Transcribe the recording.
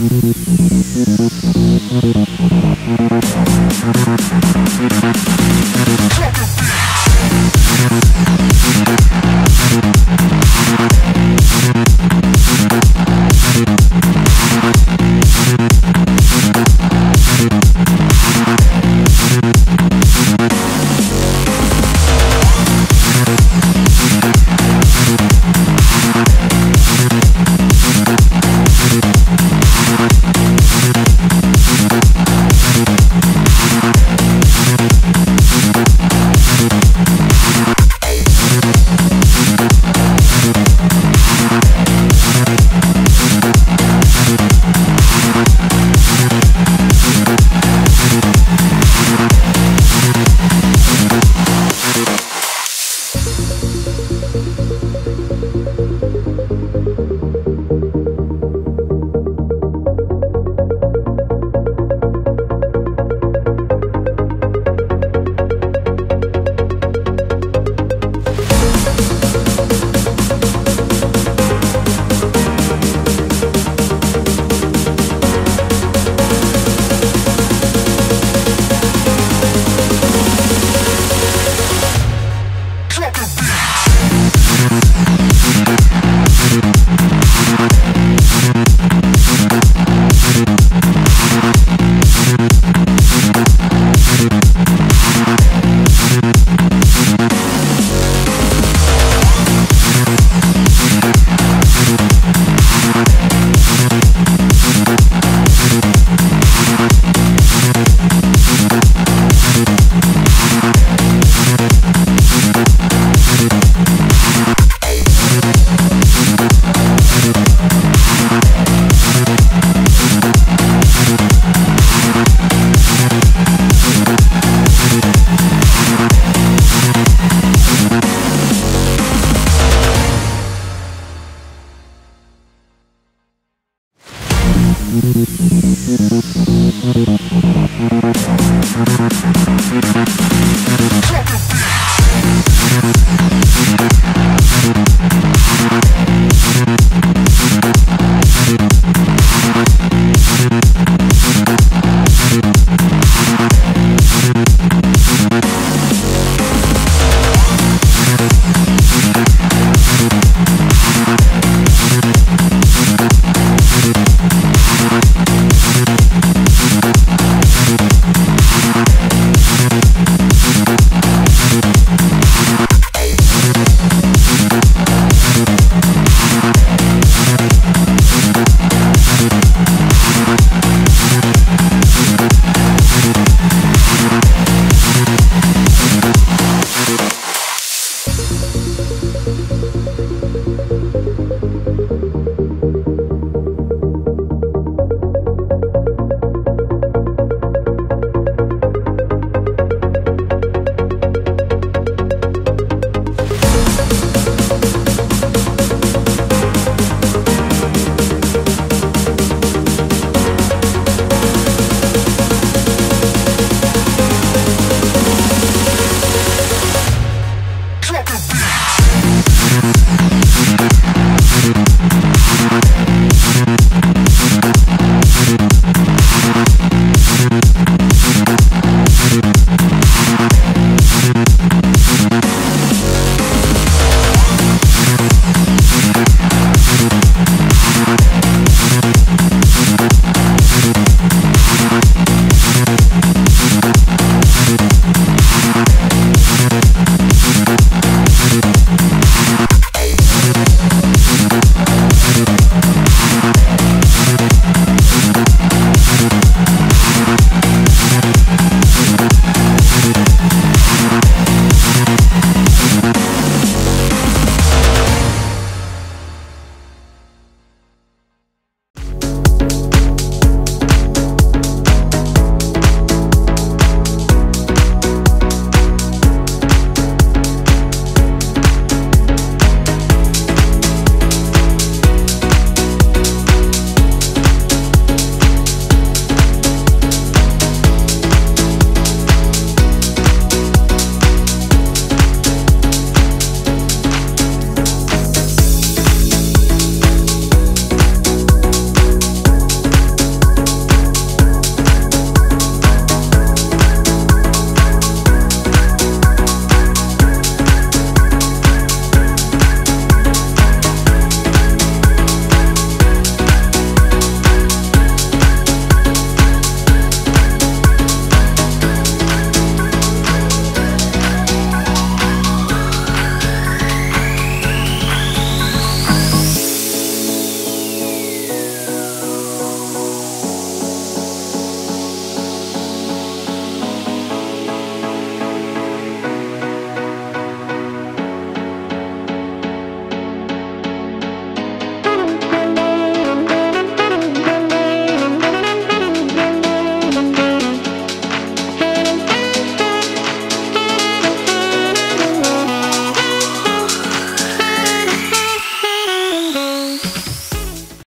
Mm-hmm.